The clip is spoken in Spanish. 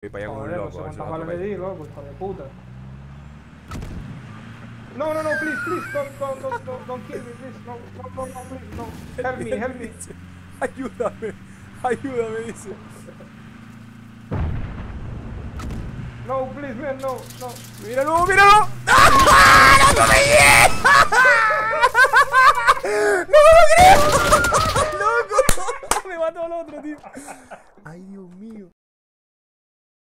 Voy para allá como un loco. No sé cuántas balas le di, loco, hijo de puta. No, no, no, please, please, don't, don't, don't, don't, don't kill me, please, no, no, no, no, please, no. Help me, help me. Ayúdame, ayúdame, dice. No, please, man, no, no. Míralo, míralo. ¡Ah! ¡No ¡No lo creo! ¡Loco! Me mató al otro, tío. Ay, Dios